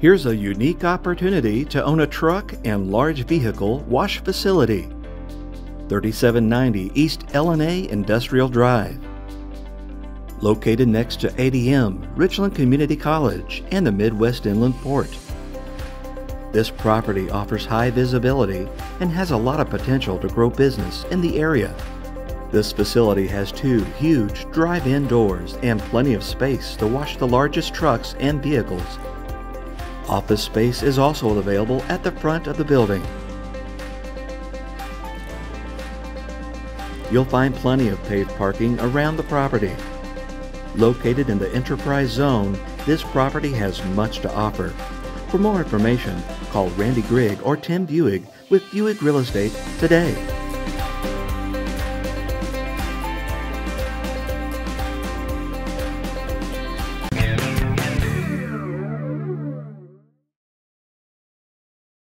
Here's a unique opportunity to own a truck and large vehicle wash facility. 3790 East L&A Industrial Drive. Located next to ADM, Richland Community College, and the Midwest Inland Port. This property offers high visibility and has a lot of potential to grow business in the area. This facility has two huge drive-in doors and plenty of space to wash the largest trucks and vehicles. Office space is also available at the front of the building. You'll find plenty of paved parking around the property. Located in the Enterprise Zone, this property has much to offer. For more information, call Randy Grigg or Tim Vieweg with Vieweg Real Estate today.